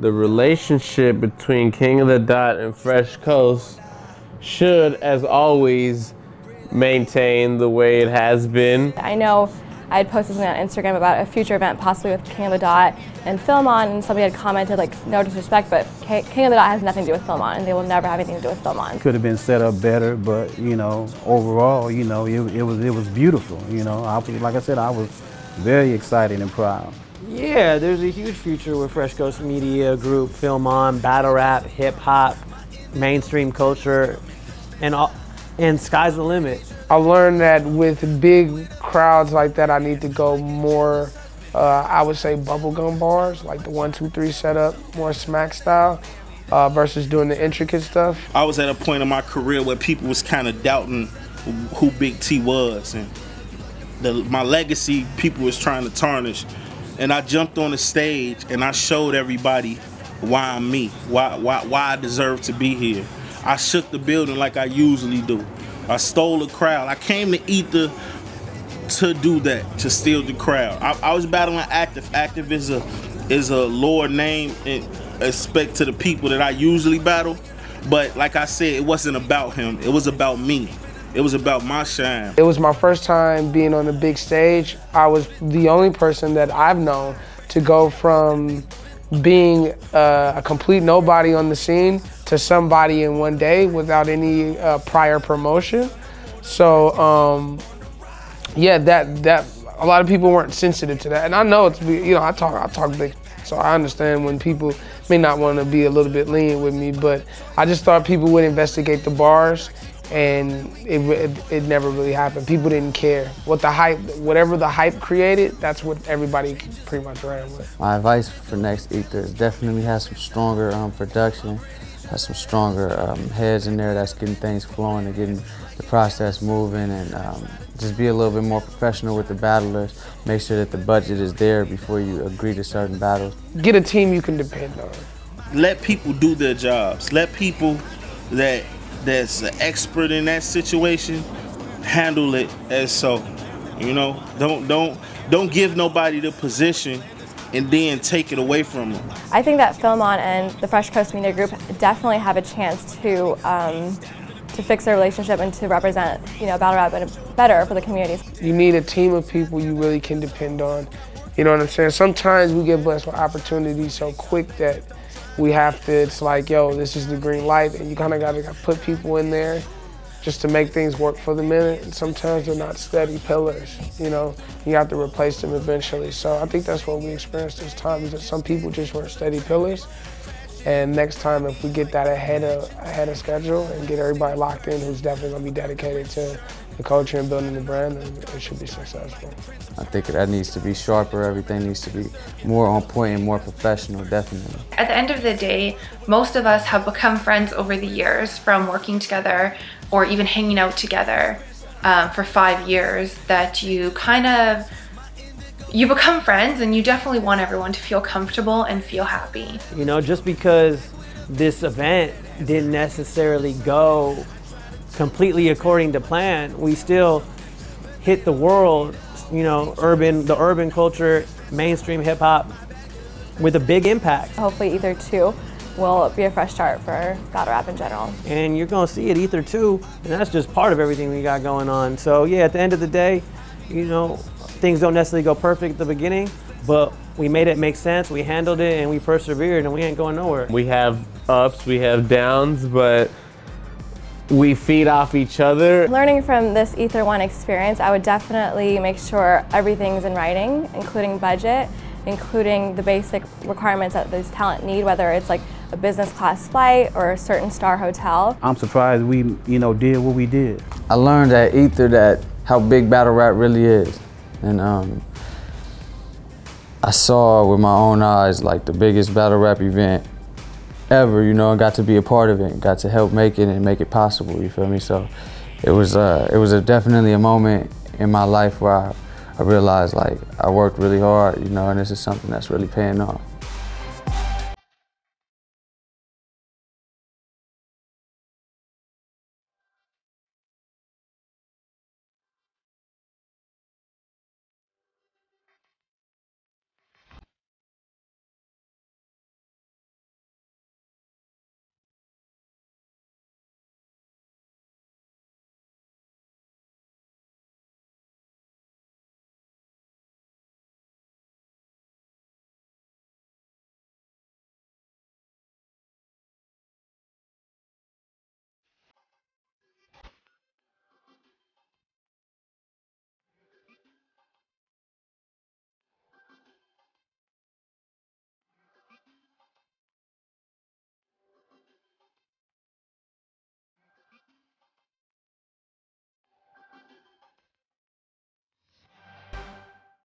the relationship between King of the Dot and Fresh Coast should, as always, maintain the way it has been. I know I had posted something on Instagram about a future event possibly with King of the Dot and FilmOn, and somebody had commented, like, no disrespect, but King of the Dot has nothing to do with FilmOn, and they will never have anything to do with FilmOn. Could have been set up better, but, you know, overall, you know, it, it was, it was beautiful, you know. I, like I said, I was very excited and proud. Yeah, there's a huge future with Fresh Coast Media Group, FilmOn, battle rap, hip hop, mainstream culture, and all, and sky's the limit. I learned that with big crowds like that, I need to go more, uh, I would say bubblegum bars, like the one, two, three setup, more smack style. Uh, versus doing the intricate stuff. I was at a point in my career where people was kind of doubting who Big T was, and the, my legacy people was trying to tarnish. And I jumped on the stage and I showed everybody why I'm me, why why why I deserve to be here. I shook the building like I usually do. I stole the crowd. I came to Ether to do that, to steal the crowd. I, I was battling Active. Active is a is a lower name in respect to the people that I usually battle. But like I said, it wasn't about him. It was about me. It was about my shine. It was my first time being on the big stage. I was the only person that I've known to go from being uh, a complete nobody on the scene to somebody in one day without any uh, prior promotion. So um, yeah, that that a lot of people weren't sensitive to that, and I know it's you know I talk I talk big, so I understand when people may not want to be a little bit lenient with me, but I just thought people would investigate the bars and it, it, it, never really happened. People didn't care. What the hype, whatever the hype created, that's what everybody pretty much ran with. My advice for next Ether is definitely have some stronger um, production, have some stronger um, heads in there that's getting things flowing and getting the process moving and um, just be a little bit more professional with the battlers. Make sure that the budget is there before you agree to certain battles. Get a team you can depend on. Let people do their jobs. Let people that that's an expert in that situation handle it as so. You know, don't don't don't give nobody the position and then take it away from them. I think that FilmOn and the Fresh Coast Media Group definitely have a chance to um, to fix their relationship and to represent you know battle rap better for the communities. You need a team of people you really can depend on. You know what I'm saying? Sometimes we get blessed with opportunities so quick that we have to, it's like, yo, this is the green light, and you kind of got to put people in there just to make things work for the minute. And sometimes they're not steady pillars, you know. You have to replace them eventually. So I think that's what we experienced this time, is that some people just weren't steady pillars. And next time, if we get that ahead of ahead of schedule and get everybody locked in, who's definitely gonna be dedicated to the culture and building the brand, then it should be successful. I think that needs to be sharper. Everything needs to be more on point and more professional, definitely. At the end of the day, most of us have become friends over the years from working together or even hanging out together um, for five years. That you kind of you become friends and you definitely want everyone to feel comfortable and feel happy. You know, just because this event didn't necessarily go completely according to plan, we still hit the world, you know, urban, the urban culture, mainstream hip hop with a big impact. Hopefully Ether 2 will be a fresh start for battle rap in general. And you're gonna see it Ether 2, and that's just part of everything we got going on. So yeah, at the end of the day, you know, things don't necessarily go perfect at the beginning, but we made it make sense, we handled it, and we persevered, and we ain't going nowhere. We have ups, we have downs, but we feed off each other. Learning from this Ether One experience, I would definitely make sure everything's in writing, including budget, including the basic requirements that these talent need, whether it's like a business class flight or a certain star hotel. I'm surprised we, you know, did what we did. I learned at Ether that how big battle rap really is. And um, I saw with my own eyes like the biggest battle rap event ever, you know, and got to be a part of it, got to help make it and make it possible, you feel me? So it was, uh, it was a, definitely a moment in my life where I, I realized like I worked really hard, you know, and this is something that's really paying off.